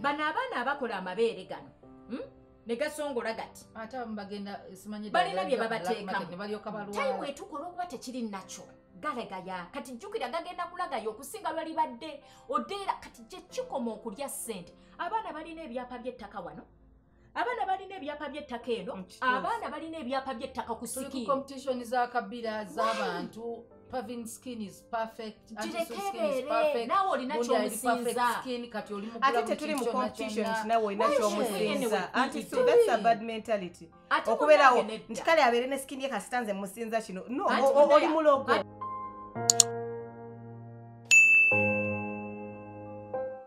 bano abaana abakola amabeere gano hmm? ne gasongola gati? Balina bye ddala black market ne babateekamu. balyoka tayimu balwala etukola okuba tekiri nakyo galegaya kati jjukira gagenda kulagayo okusinga lwali badde odeera kati gye kikoma okulya ssente. Abaana balina ebyapa by'ettaka wano abaana balina ebyapa by'ettaka eno abaana balina ebyapa by'ettaka ku tuli ku sikiini competition za kabira z'abantu pavin skin is perfect skin girekebeere naawe olina Gundi ali perfect kyomusinza. skin, kati oli mugula ate buli tetuli mu kintu kyonna competition kyonna. nti nawe olina kyomusinza. Anti so that's a bad mentality. Okubeerawo nti kale abeere ne sikini ye kasitanze musinza kino. No Anti o- o- oli mulogo